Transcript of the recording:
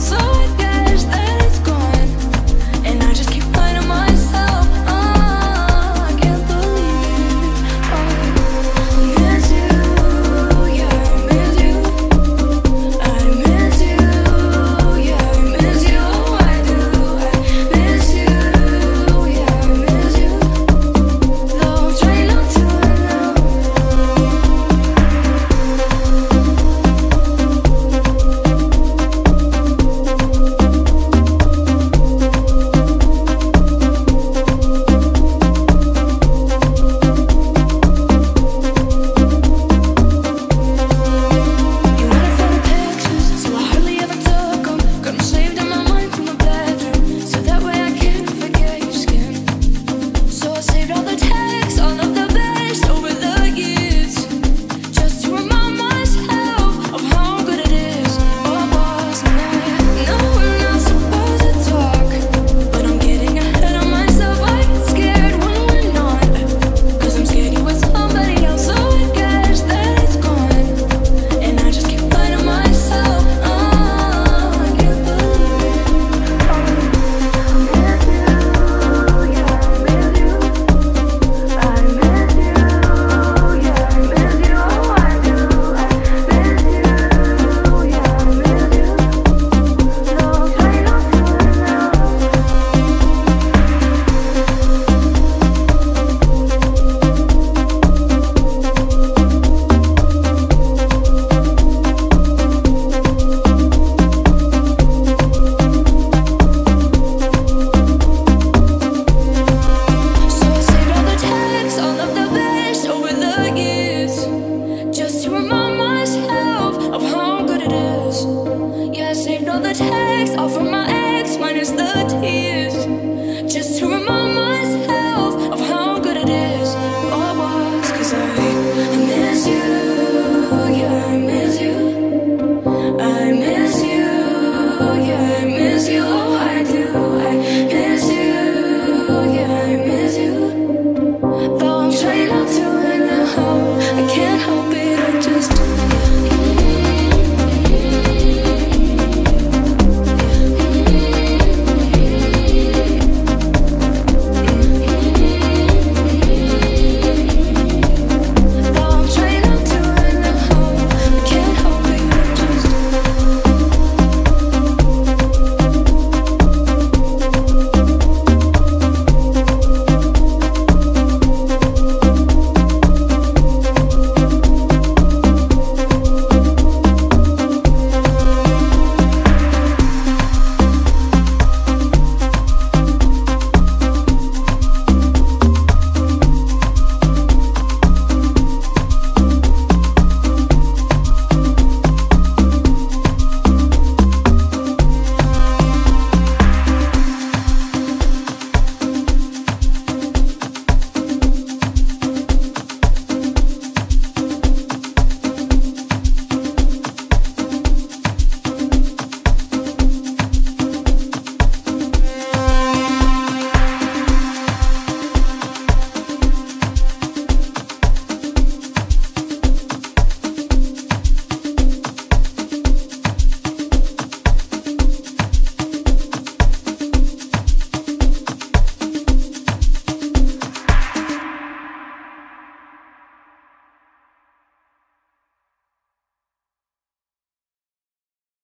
so you, I miss you. I